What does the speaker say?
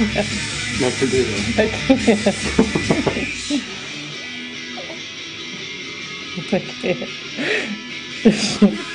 Not do that. I can't. I can't.